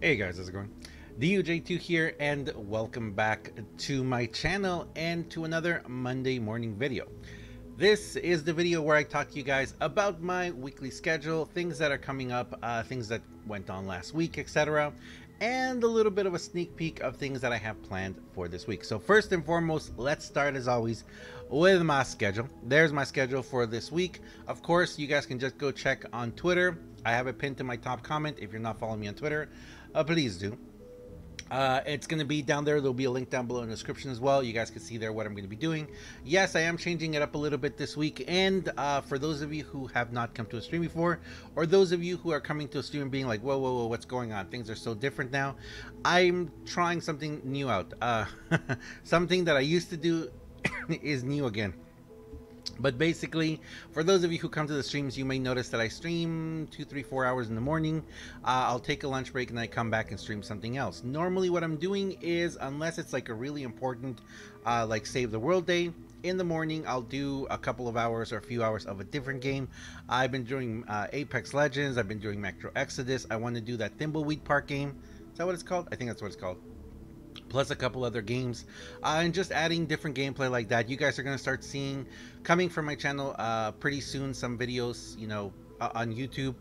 Hey guys, how's it going? DUJ2 here and welcome back to my channel and to another Monday morning video. This is the video where I talk to you guys about my weekly schedule, things that are coming up, uh, things that went on last week, etc. And a little bit of a sneak peek of things that I have planned for this week. So first and foremost, let's start as always with my schedule. There's my schedule for this week. Of course, you guys can just go check on Twitter. I have it pinned to my top comment if you're not following me on Twitter uh, please do. Uh, it's going to be down there. There'll be a link down below in the description as well. You guys can see there what I'm going to be doing. Yes, I am changing it up a little bit this week. And uh, for those of you who have not come to a stream before, or those of you who are coming to a stream being like, whoa, whoa, whoa, what's going on? Things are so different now. I'm trying something new out. Uh, something that I used to do is new again. But basically, for those of you who come to the streams, you may notice that I stream two, three, four hours in the morning. Uh, I'll take a lunch break and I come back and stream something else. Normally, what I'm doing is, unless it's like a really important, uh, like Save the World Day, in the morning I'll do a couple of hours or a few hours of a different game. I've been doing uh, Apex Legends. I've been doing Metro Exodus. I want to do that Thimbleweed Park game. Is that what it's called? I think that's what it's called plus a couple other games uh, and just adding different gameplay like that you guys are going to start seeing coming from my channel uh, pretty soon some videos you know uh, on youtube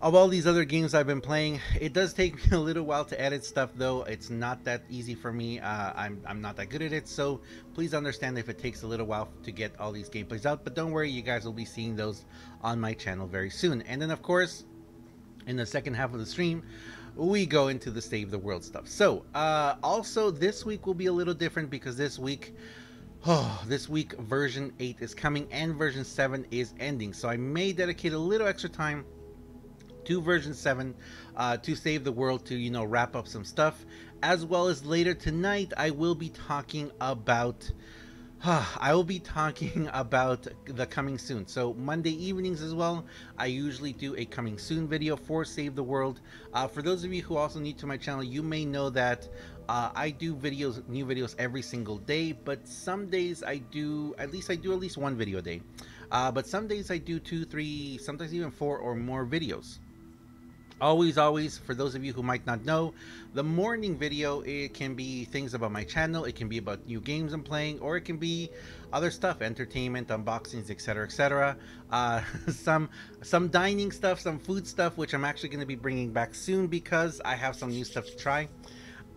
of all these other games i've been playing. It does take me a little while to edit stuff though. It's not that easy for me. Uh, I'm, I'm not that good at it so please understand if it takes a little while to get all these gameplays out but don't worry you guys will be seeing those on my channel very soon. And then of course in the second half of the stream we go into the save the world stuff. So, uh, also this week will be a little different because this week, oh, this week version 8 is coming and version 7 is ending. So I may dedicate a little extra time to version 7 uh, to save the world to, you know, wrap up some stuff. As well as later tonight, I will be talking about I will be talking about the coming soon. So Monday evenings as well, I usually do a coming soon video for Save the World. Uh, for those of you who also new to my channel, you may know that uh, I do videos, new videos every single day, but some days I do, at least I do at least one video a day. Uh, but some days I do two, three, sometimes even four or more videos always always for those of you who might not know the morning video it can be things about my channel it can be about new games i'm playing or it can be other stuff entertainment unboxings etc etc uh, some some dining stuff some food stuff which i'm actually going to be bringing back soon because i have some new stuff to try.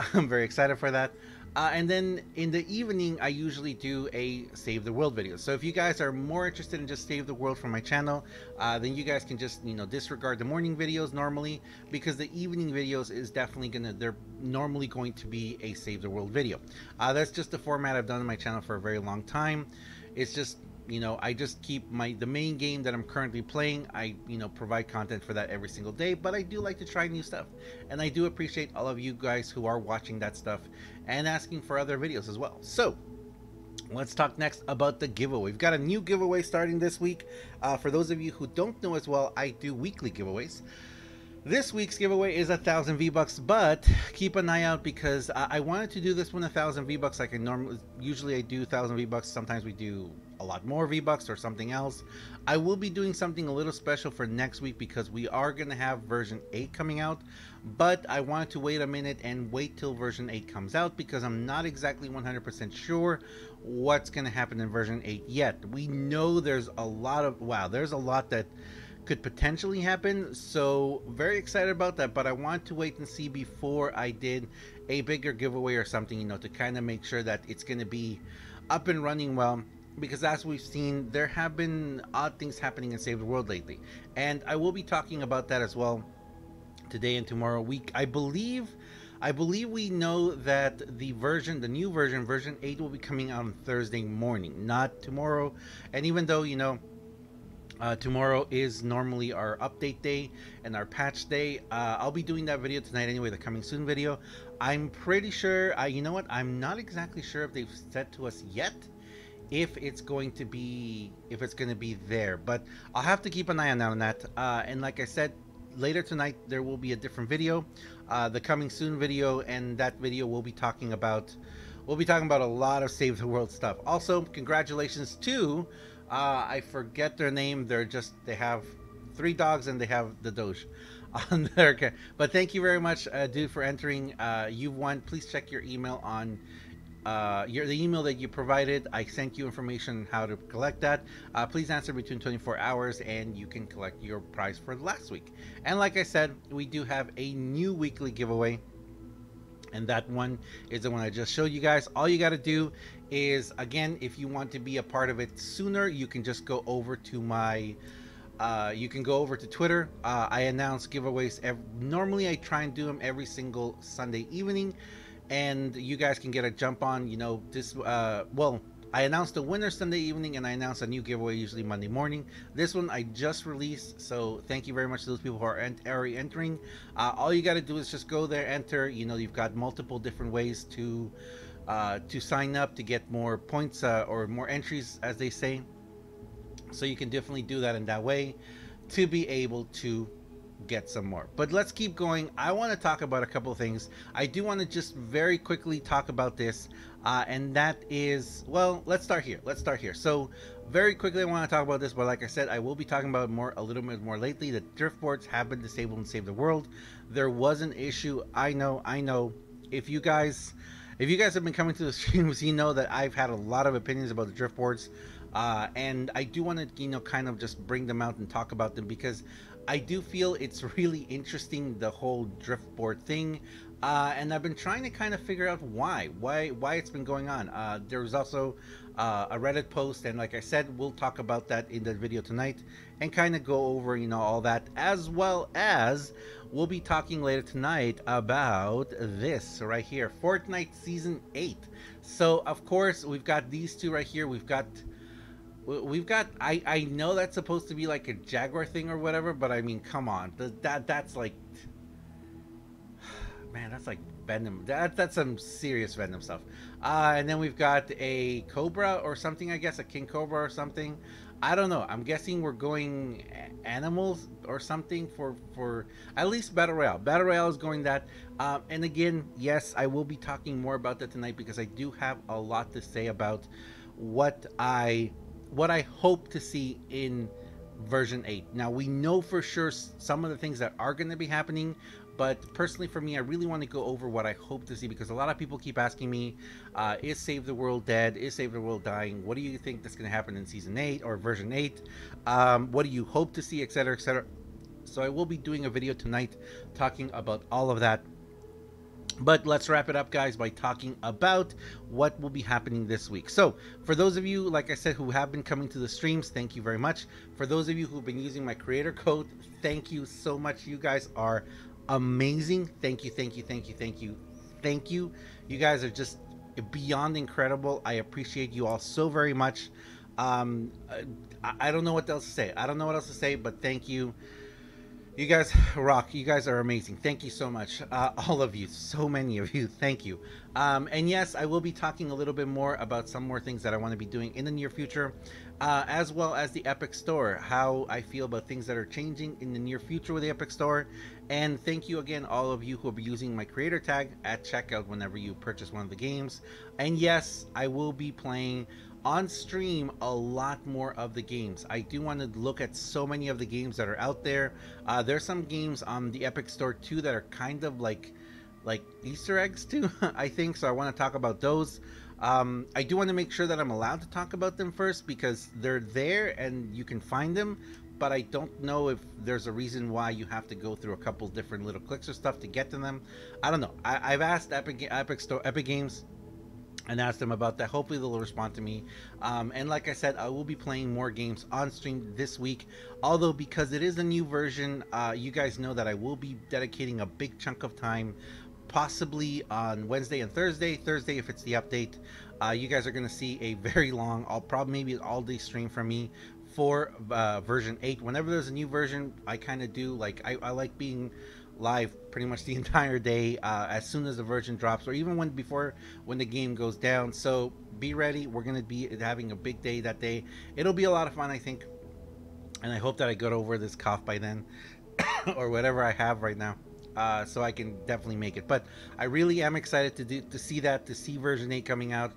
I'm very excited for that uh, and then in the evening, I usually do a Save the World video. So if you guys are more interested in just Save the World from my channel, uh, then you guys can just, you know, disregard the morning videos normally because the evening videos is definitely going to, they're normally going to be a Save the World video. Uh, that's just the format I've done on my channel for a very long time. It's just you know i just keep my the main game that i'm currently playing i you know provide content for that every single day but i do like to try new stuff. And i do appreciate all of you guys who are watching that stuff and asking for other videos as well. So let's talk next about the giveaway. We've got a new giveaway starting this week. Uh, for those of you who don't know as well i do weekly giveaways this week's giveaway is a thousand V-Bucks, but keep an eye out because I wanted to do this one a thousand V-Bucks like I normally, usually I do thousand V-Bucks, sometimes we do a lot more V-Bucks or something else. I will be doing something a little special for next week because we are going to have version 8 coming out, but I wanted to wait a minute and wait till version 8 comes out because I'm not exactly 100% sure what's going to happen in version 8 yet. We know there's a lot of, wow, there's a lot that could potentially happen, so very excited about that, but I want to wait and see before I did a bigger giveaway or something, you know, to kind of make sure that it's going to be up and running well because as we've seen, there have been odd things happening in Save the World lately. And I will be talking about that as well today and tomorrow week. I believe I believe we know that the version, the new version, version 8 will be coming out on Thursday morning, not tomorrow. And even though, you know, uh, tomorrow is normally our update day and our patch day. Uh, I'll be doing that video tonight anyway, the coming soon video. I'm pretty sure, uh, you know what, I'm not exactly sure if they've said to us yet if it's going to be if it's going to be there but i'll have to keep an eye on that uh, and like i said later tonight there will be a different video uh, the coming soon video and that video will be talking about we'll be talking about a lot of save the world stuff also congratulations to uh, i forget their name they're just they have three dogs and they have the Doge on there. But thank you very much, uh, dude, for entering. Uh, you've won. Please check your email on uh, your the email that you provided. I sent you information how to collect that. Uh, please answer between 24 hours, and you can collect your prize for last week. And like I said, we do have a new weekly giveaway. And that one is the one I just showed you guys. All you got to do is, again, if you want to be a part of it sooner, you can just go over to my uh, you can go over to Twitter. Uh, I announce giveaways. Every, normally, I try and do them every single Sunday evening, and you guys can get a jump on. You know, this. Uh, well, I announced the winner Sunday evening, and I announced a new giveaway usually Monday morning. This one I just released, so thank you very much to those people who are ent- already entering. Uh, all you got to do is just go there, enter. You know, you've got multiple different ways to uh, to sign up to get more points uh, or more entries, as they say. So you can definitely do that in that way to be able to get some more. But let's keep going. I want to talk about a couple things. I do want to just very quickly talk about this, uh, and that is well. Let's start here. Let's start here. So very quickly, I want to talk about this, but like I said, I will be talking about more a little bit more lately. The drift boards have been disabled and Save the World. There was an issue. I know. I know. If you guys. If you guys have been coming to the streams, you know that I've had a lot of opinions about the drift boards. Uh, and I do want to, you know, kind of just bring them out and talk about them because I do feel it's really interesting the whole driftboard thing. Uh, and I've been trying to kind of figure out why, why, why it's been going on. Uh, there was also uh, a Reddit post, and like I said, we'll talk about that in the video tonight, and kind of go over, you know, all that, as well as we'll be talking later tonight about this right here, Fortnite Season Eight. So of course we've got these two right here. We've got We've got. I I know that's supposed to be like a Jaguar thing or whatever, but I mean, come on, that that's like, man, that's like Venom. That that's some serious Venom stuff. Uh, and then we've got a Cobra or something. I guess a King Cobra or something. I don't know. I'm guessing we're going animals or something for for at least battle royale. Battle royale is going that. Um, and again, yes, I will be talking more about that tonight because I do have a lot to say about what I what I hope to see in version 8. Now, we know for sure some of the things that are going to be happening, but personally for me, I really want to go over what I hope to see because a lot of people keep asking me, uh, is Save the World dead? Is Save the World dying? What do you think that's going to happen in Season 8 or version 8? Um, what do you hope to see, etc., etc.? So I will be doing a video tonight talking about all of that but let's wrap it up, guys, by talking about what will be happening this week. So, for those of you, like I said, who have been coming to the streams, thank you very much. For those of you who've been using my creator code, thank you so much. You guys are amazing. Thank you, thank you, thank you, thank you, thank you. You guys are just beyond incredible. I appreciate you all so very much. Um, I, I don't know what else to say. I don't know what else to say, but thank you. You guys rock. You guys are amazing. Thank you so much. Uh, all of you. So many of you. Thank you. Um, and yes, I will be talking a little bit more about some more things that I want to be doing in the near future, uh, as well as the Epic Store, how I feel about things that are changing in the near future with the Epic Store. And thank you again, all of you who will be using my creator tag at checkout whenever you purchase one of the games. And yes, I will be playing on stream a lot more of the games. I do want to look at so many of the games that are out there. Uh, there's some games on the Epic Store too that are kind of like like Easter eggs too. I think so. I want to talk about those. Um, I do want to make sure that I'm allowed to talk about them first because they're there and you can find them. But I don't know if there's a reason why you have to go through a couple different little clicks or stuff to get to them. I don't know. I, have asked Epic Epic Store Epic Games and ask them about that. Hopefully, they'll respond to me. Um, and like I said, I will be playing more games on stream this week. Although, because it is a new version, uh, you guys know that I will be dedicating a big chunk of time, possibly on Wednesday and Thursday. Thursday, if it's the update, uh, you guys are going to see a very long, I'll probably maybe all day stream from me for uh, version 8. Whenever there's a new version, I kind of do like, I, I like being live pretty much the entire day uh, as soon as the version drops or even when before when the game goes down. So be ready. We're going to be having a big day that day. It'll be a lot of fun i think. And i hope that i got over this cough by then or whatever i have right now uh, so i can definitely make it. But i really am excited to do to see that to see version 8 coming out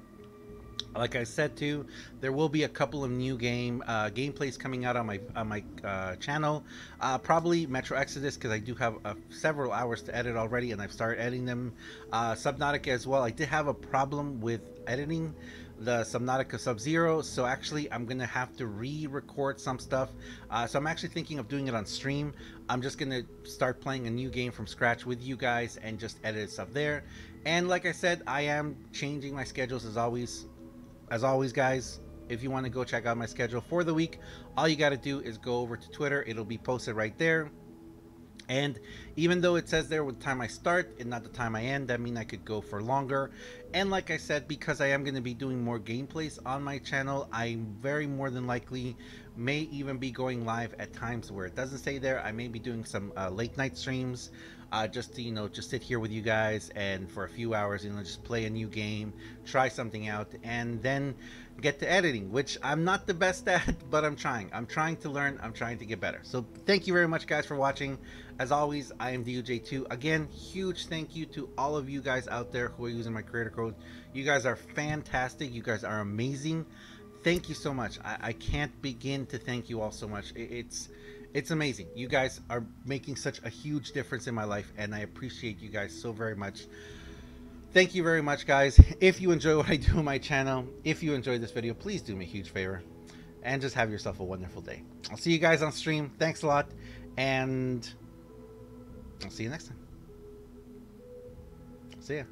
like I said too, there will be a couple of new game uh, gameplays coming out on my on my uh, channel. Uh, probably Metro Exodus because I do have uh, several hours to edit already, and I've started editing them. Uh, Subnautica as well. I did have a problem with editing the Subnautica Sub Zero, so actually I'm gonna have to re-record some stuff. Uh, so I'm actually thinking of doing it on stream. I'm just gonna start playing a new game from scratch with you guys and just edit stuff there. And like I said, I am changing my schedules as always as always, guys, if you want to go check out my schedule for the week, all you got to do is go over to Twitter. It'll be posted right there. And even though it says there what time I start and not the time I end, that means I could go for longer. And like I said, because I am going to be doing more gameplays on my channel, I very more than likely may even be going live at times where it doesn't say there. I may be doing some uh, late night streams uh, just to, you know, just sit here with you guys and for a few hours, you know, just play a new game, try something out, and then get to editing, which I'm not the best at, but I'm trying. I'm trying to learn. I'm trying to get better. So thank you very much, guys, for watching. As always, I am DUJ2. Again, huge thank you to all of you guys out there who are using my creator code. You guys are fantastic. You guys are amazing. Thank you so much. I, I can't begin to thank you all so much. It, it's it's amazing. You guys are making such a huge difference in my life, and I appreciate you guys so very much. Thank you very much, guys. If you enjoy what I do on my channel, if you enjoyed this video, please do me a huge favor and just have yourself a wonderful day. I'll see you guys on stream. Thanks a lot, and I'll see you next time. See ya.